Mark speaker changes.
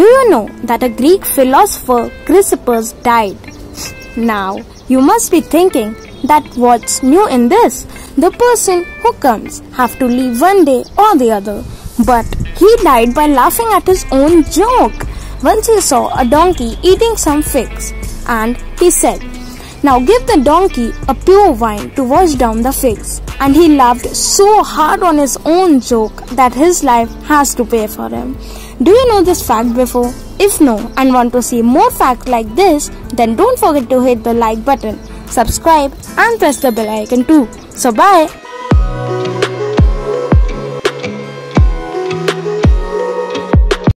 Speaker 1: Do you know that a Greek philosopher Chrysippus died? Now, you must be thinking that what's new in this? The person who comes have to leave one day or the other. But he died by laughing at his own joke. Once he saw a donkey eating some figs and he said, Now give the donkey a pure wine to wash down the figs. And he laughed so hard on his own joke that his life has to pay for him. Do you know this fact before? If no and want to see more facts like this, then don't forget to hit the like button, subscribe and press the bell icon too. So bye.